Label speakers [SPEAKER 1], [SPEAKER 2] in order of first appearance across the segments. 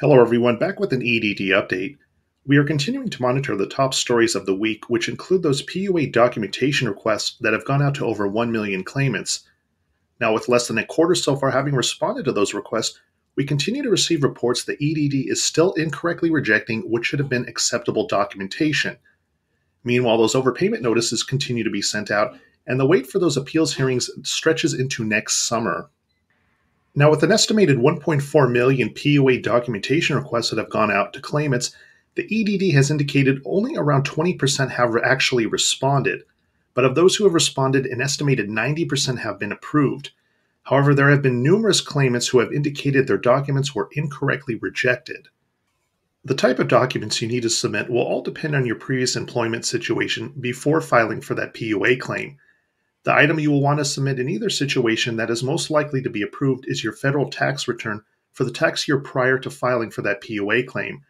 [SPEAKER 1] Hello, everyone. Back with an EDD update. We are continuing to monitor the top stories of the week, which include those PUA documentation requests that have gone out to over 1 million claimants. Now, with less than a quarter so far having responded to those requests, we continue to receive reports that EDD is still incorrectly rejecting what should have been acceptable documentation. Meanwhile, those overpayment notices continue to be sent out, and the wait for those appeals hearings stretches into next summer. Now, with an estimated 1.4 million PUA documentation requests that have gone out to claimants, the EDD has indicated only around 20% have actually responded. But of those who have responded, an estimated 90% have been approved. However, there have been numerous claimants who have indicated their documents were incorrectly rejected. The type of documents you need to submit will all depend on your previous employment situation before filing for that PUA claim. The item you will want to submit in either situation that is most likely to be approved is your federal tax return for the tax year prior to filing for that PUA claim.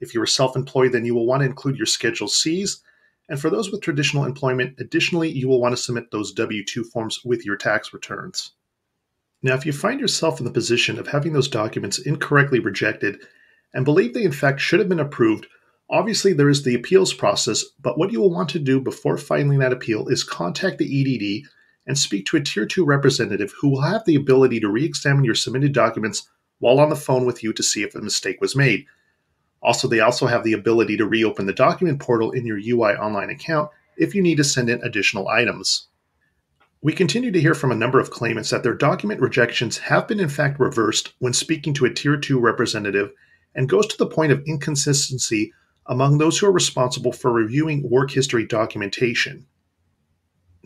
[SPEAKER 1] If you are self employed, then you will want to include your Schedule Cs. And for those with traditional employment, additionally, you will want to submit those W 2 forms with your tax returns. Now, if you find yourself in the position of having those documents incorrectly rejected and believe they in fact should have been approved, Obviously, there is the appeals process, but what you will want to do before filing that appeal is contact the EDD and speak to a Tier 2 representative who will have the ability to re examine your submitted documents while on the phone with you to see if a mistake was made. Also, they also have the ability to reopen the document portal in your UI online account if you need to send in additional items. We continue to hear from a number of claimants that their document rejections have been in fact reversed when speaking to a Tier 2 representative and goes to the point of inconsistency among those who are responsible for reviewing work history documentation.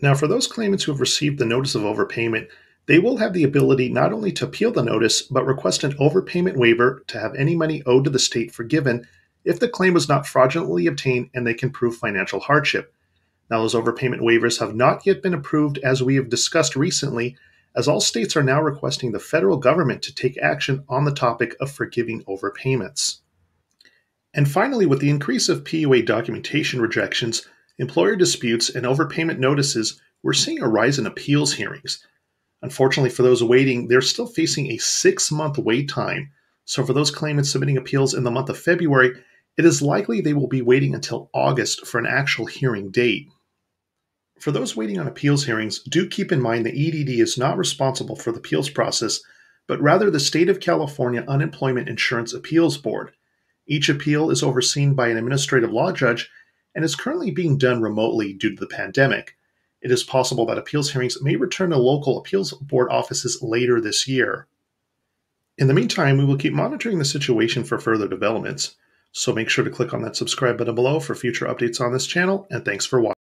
[SPEAKER 1] Now, for those claimants who have received the notice of overpayment, they will have the ability not only to appeal the notice, but request an overpayment waiver to have any money owed to the state forgiven if the claim was not fraudulently obtained and they can prove financial hardship. Now, those overpayment waivers have not yet been approved, as we have discussed recently, as all states are now requesting the federal government to take action on the topic of forgiving overpayments. And finally, with the increase of PUA documentation rejections, employer disputes, and overpayment notices, we're seeing a rise in appeals hearings. Unfortunately, for those waiting, they're still facing a six month wait time. So, for those claimants submitting appeals in the month of February, it is likely they will be waiting until August for an actual hearing date. For those waiting on appeals hearings, do keep in mind the EDD is not responsible for the appeals process, but rather the State of California Unemployment Insurance Appeals Board. Each appeal is overseen by an administrative law judge and is currently being done remotely due to the pandemic. It is possible that appeals hearings may return to local appeals board offices later this year. In the meantime, we will keep monitoring the situation for further developments, so make sure to click on that subscribe button below for future updates on this channel, and thanks for watching.